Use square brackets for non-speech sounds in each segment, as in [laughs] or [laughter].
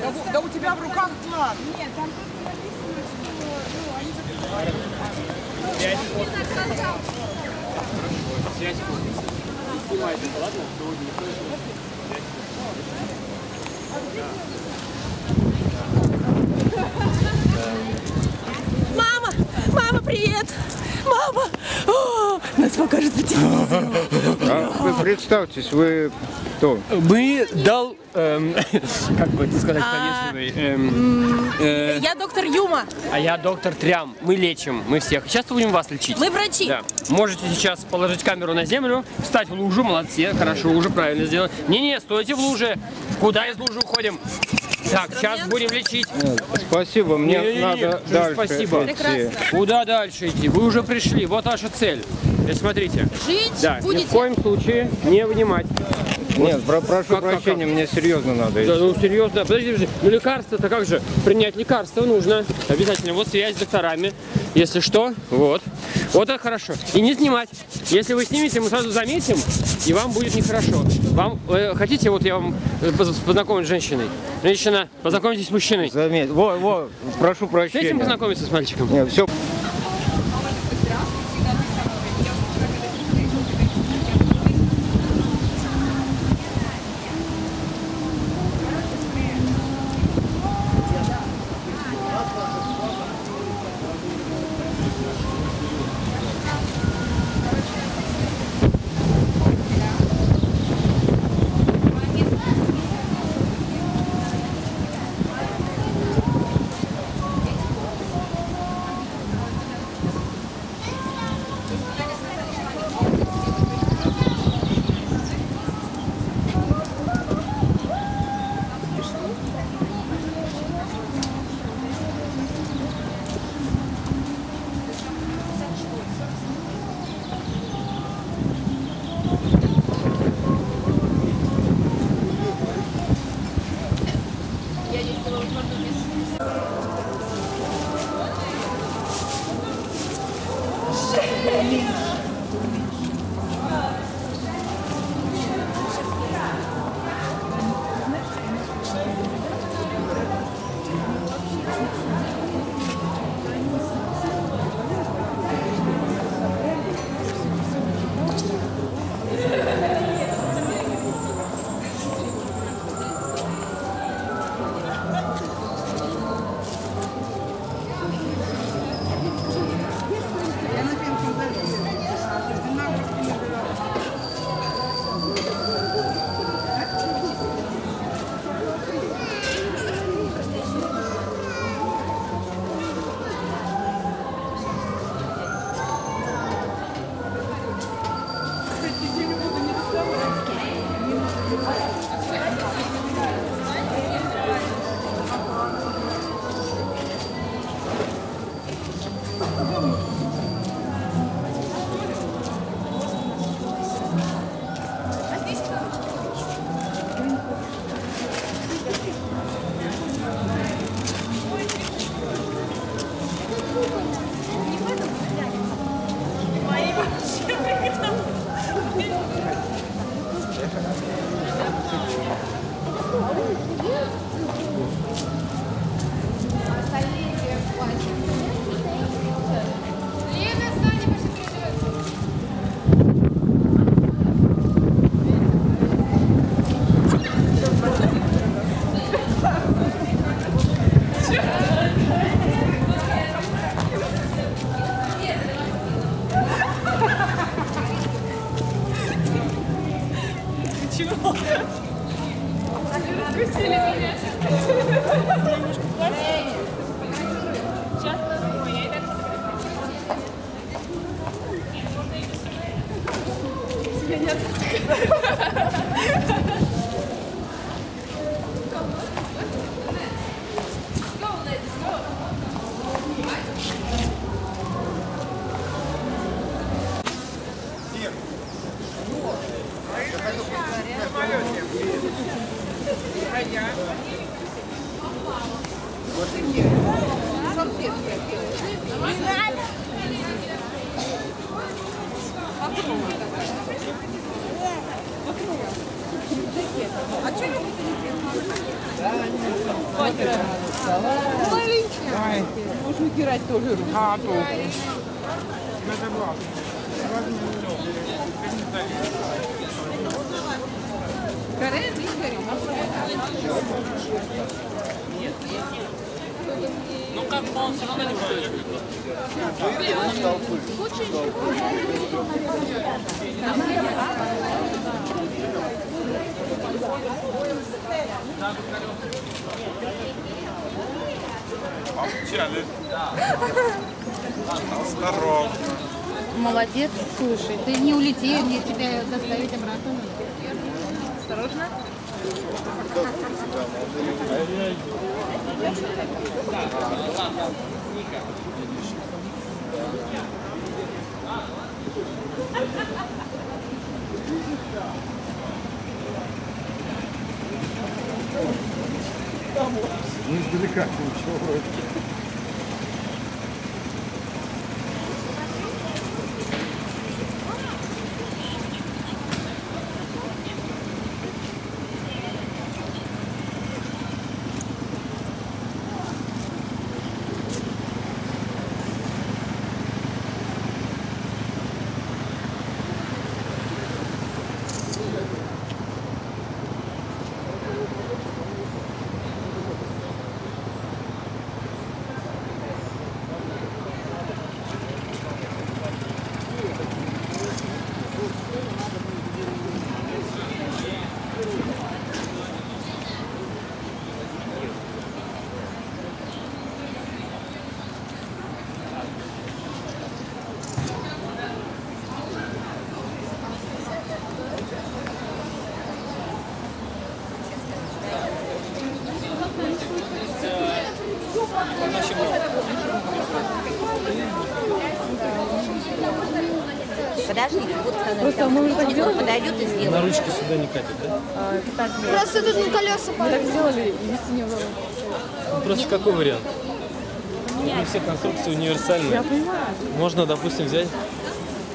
Да, в- да у тебя в руках план. Нет, там просто написано, что ну, они закрывают. Мама! Мама, привет! Мама! О, нас покажут по телевизору. А вы представьтесь, вы кто? Мы дал, эм, [laughs] как бы это сказать А, повежливый, эм, э, Я доктор Юма. а я доктор Трям. Мы лечим, мы всех. Сейчас будем вас лечить. Мы врачи. Да. Можете сейчас положить камеру на землю, встать в лужу, молодцы, хорошо, уже правильно сделали. Не-не, стойте в луже. Куда из лужи уходим? Так, сейчас будем лечить. Спасибо, мне Не-не-не, надо что ж дальше спасибо. идти. Куда дальше идти? Вы уже пришли, вот ваша цель. И смотрите. Жить Да, ни в будете. коем случае не вынимать. Нет, про- прошу Как- как- прощения, мне серьезно надо Да, ну серьезно, подожди, подожди. Ну лекарство-то как же? Принять лекарство нужно. Обязательно. Вот связь с докторами. Если что, вот. Вот это хорошо. И не снимать. Если вы снимете, мы сразу заметим, и вам будет нехорошо. Вам э, хотите, вот я вам э, поз- познакомлю с женщиной. Женщина, познакомьтесь с мужчиной. Заметь. Во, во, прошу С этим прощения. познакомиться с мальчиком? Нет, все. Можно убирать тоже руку. А, то. Здорово. Молодец, слушай, ты не улети, мне тебя доставить обратно. Осторожно. Ну, издалека ничего. Подожди, вот Просто мы уже так делали? Подойдет и сделает. На ручки сюда не катит, да? Просто тут на колеса Так сделали, и вести не было. Ну, просто какой вариант? Не все конструкции универсальные. Я понимаю. Можно, допустим, взять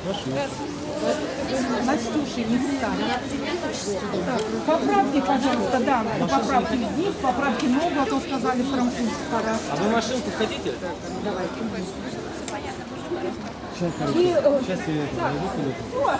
машину. Настюши, не встань. Так, Поправьте, пожалуйста, да, поправьте здесь, поправьте ногу, а то сказали французский. А вы машинку хотите? Сейчас, сейчас я это найду куда-то. А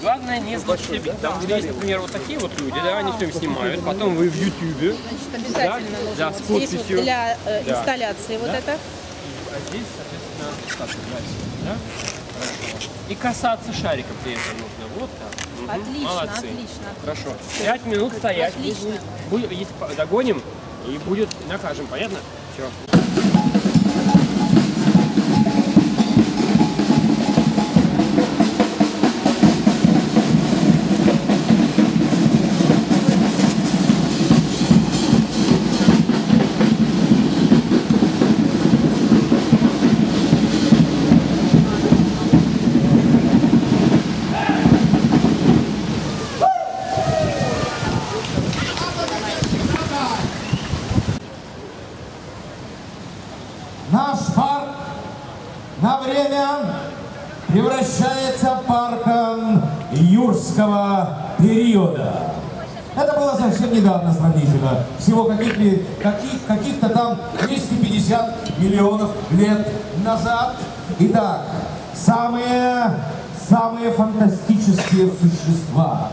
Главное не злоупотребить. Там где есть, например, вот такие вот люди, да, они все снимают, потом вы в Ютубе, обязательно Да, нужно. да, с Здесь вот для э, Да. инсталляции вот это. а здесь, соответственно, да? И касаться шариком при этом нужно. Вот так. Отлично, Молодцы. отлично. Хорошо. Пять минут стоять. Отлично. По- догоним, и будет накажем, понятно? Все. Юрского периода. Это было совсем недавно сравнительно. Всего каких-ли- каких, каких-то там 250 миллионов лет назад. Итак, самые, самые фантастические существа,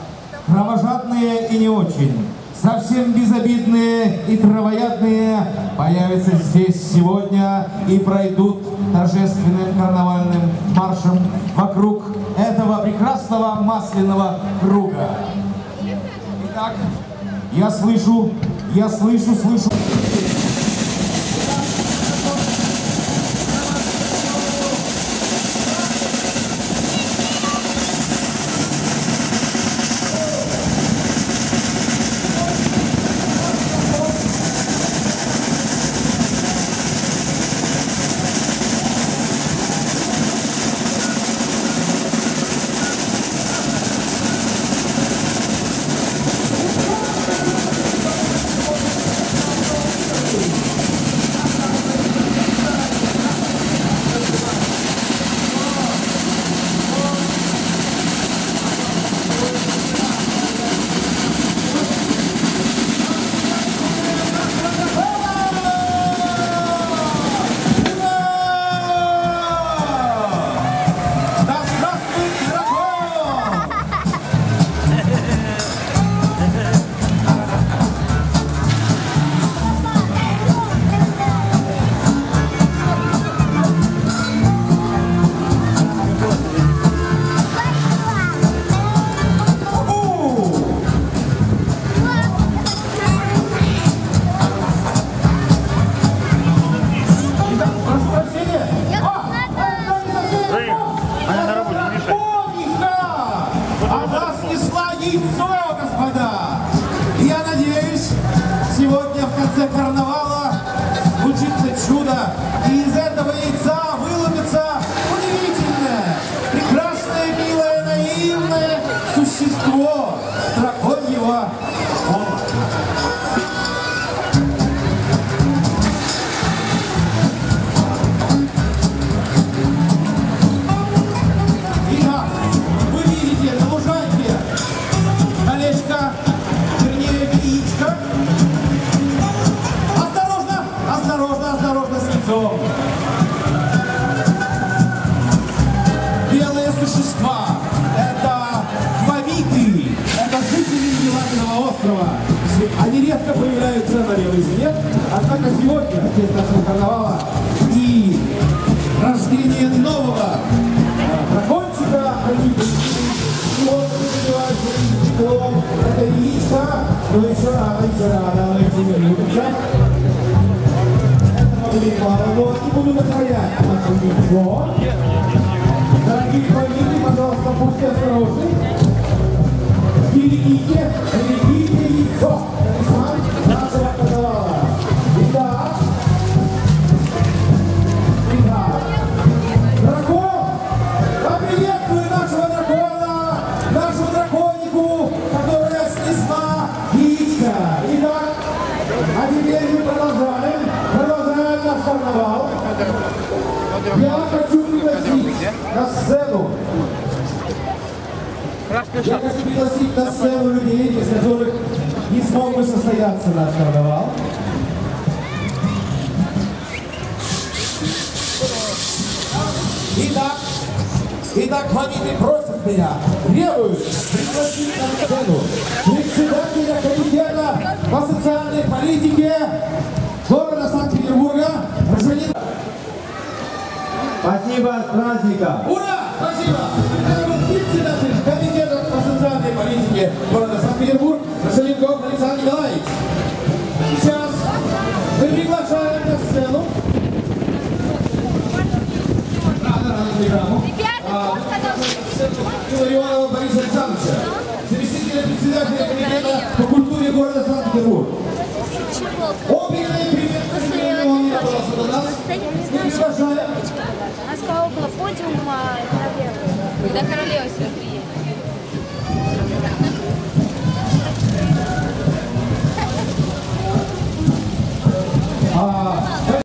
кровожадные и не очень, совсем безобидные и травоядные, появятся здесь сегодня и пройдут торжественным карнавальным маршем вокруг этого прекрасного масляного круга. Итак, я слышу, я слышу, слышу. ajuda и вот называется яичком. Это яичко, но еще рано, еще рано, но эти не мало, но не буду накроять наше яйцо. Дорогие хвалители, пожалуйста, будьте осторожны. Берегите, берегите яйцо. Я хочу пригласить на сцену людей, без которых не смог бы состояться наш карнавал. Итак, итак, хвалители просят меня, требуют пригласить на сцену председателя комитета по социальной политике города Санкт-Петербурга гражданина Спасибо, с праздником! Ура! Спасибо! Политике города Санкт-Петербург Рашеленков Александр Николаевич. Сейчас мы приглашаем на сцену рано, рано, телеграмму. А, Илларионова Бориса Александровича, заместителя председателя комитета по культуре города Санкт-Петербург. Огненный привет, Илларионова, пожалуйста, до нас. Мы приглашаем Она сказала около подиума, наверное. Когда королева сюда приедет. Uh,